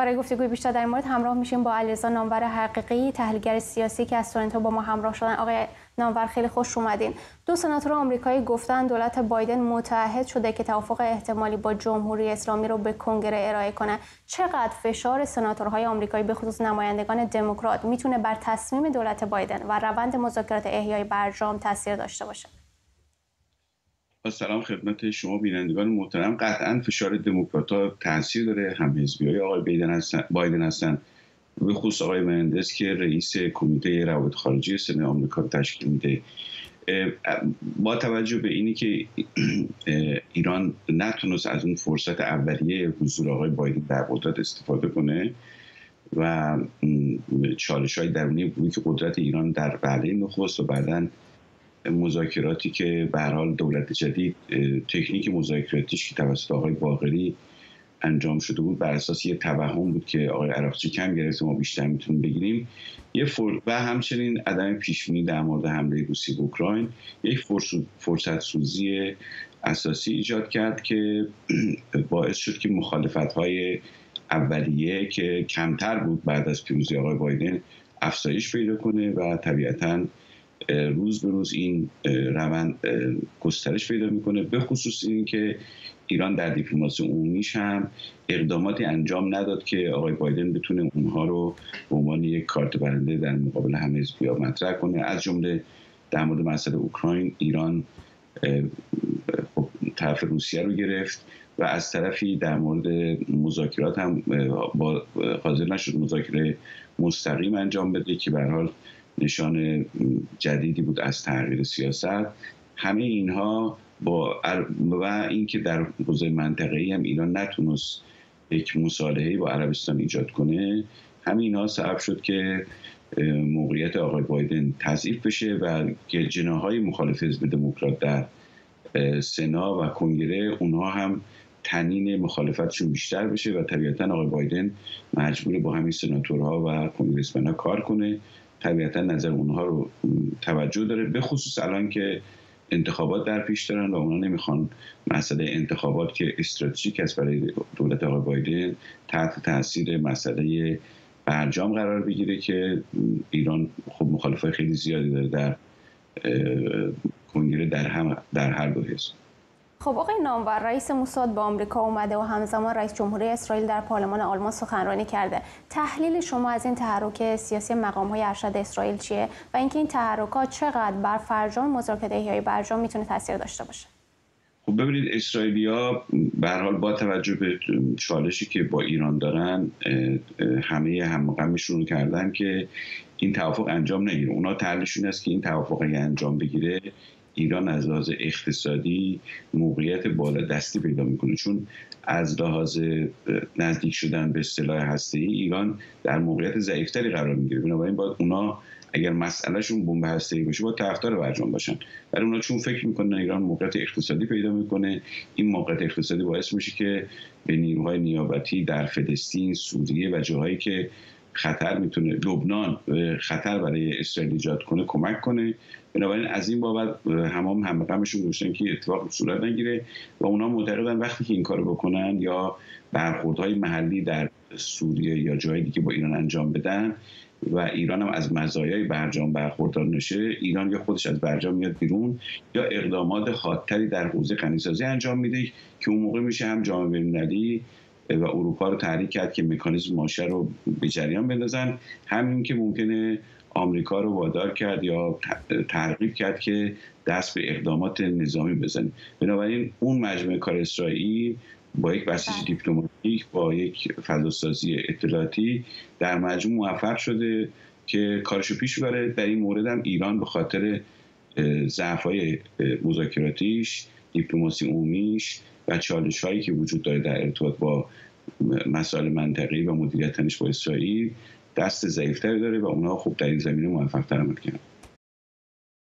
برای گفتگوی بیشتر در این مورد همراه میشیم با علیرضا نامور حقیقی تحلیلگر سیاسی که از تورنتو با ما همراه شدن. آقای نامور خیلی خوش اومدین. دو سناتور آمریکایی گفتن دولت بایدن متحد شده که توافق احتمالی با جمهوری اسلامی رو به کنگره ارائه کنه. چقدر فشار سناتورهای آمریکایی به خصوص نمایندگان دموکرات می‌تونه بر تصمیم دولت بایدن و روند مذاکرات احیای برجام تاثیر داشته باشه؟ با سلام خدمت شما بینندگان محترم. قطعا فشار دموکرات ها تاثیر داره. هم حزبی های آقای بایدن هستن, بایدن به خصوص آقای مهندس که رئیس کمیته روابط خارجی سن آمریکا تشکیل میده. با توجه به اینی که ایران نتونست از اون فرصت اولیه حضور آقای بایدن در قدرت استفاده کنه و چالش های درونی بود که قدرت ایران در بعده نخست و بعدا مذاکراتی که به حال دولت جدید تکنیک مذاکراتیش که توسط آقای باقری انجام شده بود بر اساس یه توهم بود که آقای عراقچی کم گرفته ما بیشتر می‌تونیم بگیریم. یه و همچنین عدم پیشبینی در مورد حمله روسی به اوکراین یک فرصت سوزی اساسی ایجاد کرد که باعث شد که مخالفت های اولیه که کمتر بود بعد از پیروزی آقای بایدن افزایش پیدا کنه و طبیعتا روز به روز این روند گسترش پیدا می‌کنه به خصوص این که ایران در دیپلماسی عمومیش هم اقداماتی انجام نداد که آقای بایدن بتونه اونها رو به عنوان یک کارت برنده در مقابل همه حزبیا مطرح کنه. از جمله در مورد مسئله اوکراین ایران خب طرف روسیه رو گرفت و از طرفی در مورد مذاکرات هم با حاضر نشد مذاکره مستقیم انجام بده که به حال نشان جدیدی بود از تغییر سیاست. همه اینها با و اینکه در حوزه منطقه‌ای هم ایران نتونست یک مصالحه‌ای با عربستان ایجاد کنه همه اینها سبب شد که موقعیت آقای بایدن تضعیف بشه و که جناهای مخالف حزب دموکرات در سنا و کنگره اونها هم تنین مخالفتشون بیشتر بشه و طبیعتا آقای بایدن مجبور با همین سناتورها و کنگرسمنها کار کنه. طبیعتا نظر اونها رو توجه داره به خصوص الان که انتخابات در پیش دارن و اونا نمی‌خوان مسئله انتخابات که استراتژیک است برای دولت آقای بایدن تحت تاثیر مسئله برجام قرار بگیره که ایران خب مخالفه خیلی زیادی داره در کنگره در هم در هر دو حزب خب آقای نامور رئیس موساد به آمریکا اومده و همزمان رئیس جمهوری اسرائیل در پارلمان آلمان سخنرانی کرده. تحلیل شما از این تحرک سیاسی مقام های ارشد اسرائیل چیه؟ و اینکه این تحرکات چقدر بر فرجام مذاکره احیای برجام می‌تونه تاثیر داشته باشه؟ خب ببینید اسرائیلیا به حال با توجه به چالشی که با ایران دارن همه همغمشون کردن که این توافق انجام نگیره. اونا تحلیلشون است که این توافق انجام بگیره ایران از لحاظ اقتصادی موقعیت بالا دستی پیدا می‌کنه. چون از لحاظ نزدیک شدن به اصطلاح هسته ای ایران در موقعیت ضعیفتری قرار می‌گیره. بنابراین باید اونا اگر مسئلهشون بمب هسته ای باشه با طرفدار برجام باشن. برای اونا چون فکر می‌کنن ایران موقعیت اقتصادی پیدا می‌کنه این موقعیت اقتصادی باعث میشه که به نیروهای نیابتی در فلسطین سوریه و جاهایی که خطر می‌تونه لبنان خطر برای اسرائیل ایجاد کنه کمک کنه. بنابراین از این بابت همام هم غمشون گوشتن که اتفاق صورت نگیره و اونا معتقدن وقتی که این کارو بکنن یا برخوردهای محلی در سوریه یا جای دیگه با ایران انجام بدن و ایران هم از مزایای برجام برخوردار نشه ایران یا خودش از برجام میاد بیرون یا اقدامات خاطری در حوزه غنیسازی انجام میده که اون موقع میشه هم جامعه بین‌المللی و اروپا رو تحریک کرد که مکانیزم ماشه رو به جریان بندازن. همین که ممکنه آمریکا رو وادار کرد یا ترغیب کرد که دست به اقدامات نظامی بزنه. بنابراین اون مجموعه کار اسرائیل با یک بسیج بله. دیپلماتیک با یک فضاسازی اطلاعاتی در مجموع موفق شده که کارشو پیش بره در این مورد هم ایران به خاطر ضعف های مذاکراتیش دیپلماسی عمومیش و چالش هایی که وجود داره در ارتباط با مسائل منطقی و مدیریت با اسرائیل دست ضعیفتری داره و اونها خوب در این زمینه موفق عمل کردن.